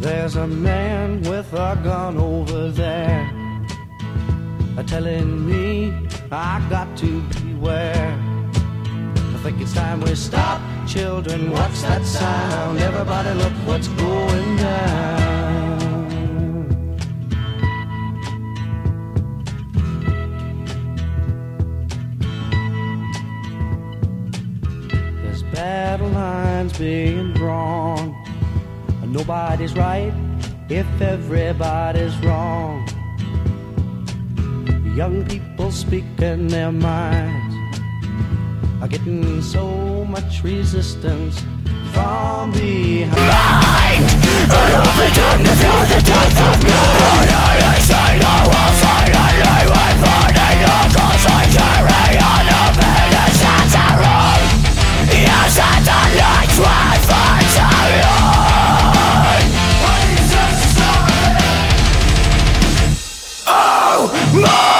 There's a man with a gun over there telling me I got to beware. I think it's time we stop, children. What's that sound? Everybody, look what's going down. There's battle lines being drawn. Nobody's right if everybody's wrong. Young people speaking their minds are getting so much resistance from behind. I the death of I say I will more.